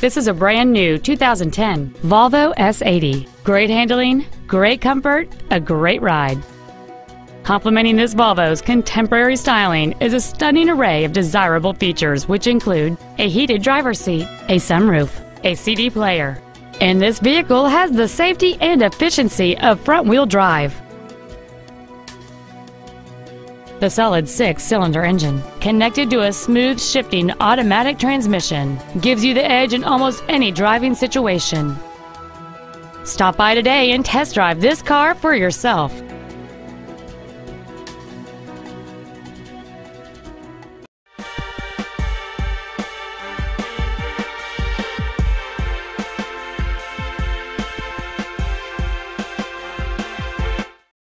This is a brand new 2010 Volvo S80. Great handling, great comfort, a great ride. Complementing this Volvo's contemporary styling is a stunning array of desirable features which include a heated driver's seat, a sunroof, a CD player, and this vehicle has the safety and efficiency of front-wheel drive. The solid six-cylinder engine, connected to a smooth shifting automatic transmission, gives you the edge in almost any driving situation. Stop by today and test drive this car for yourself.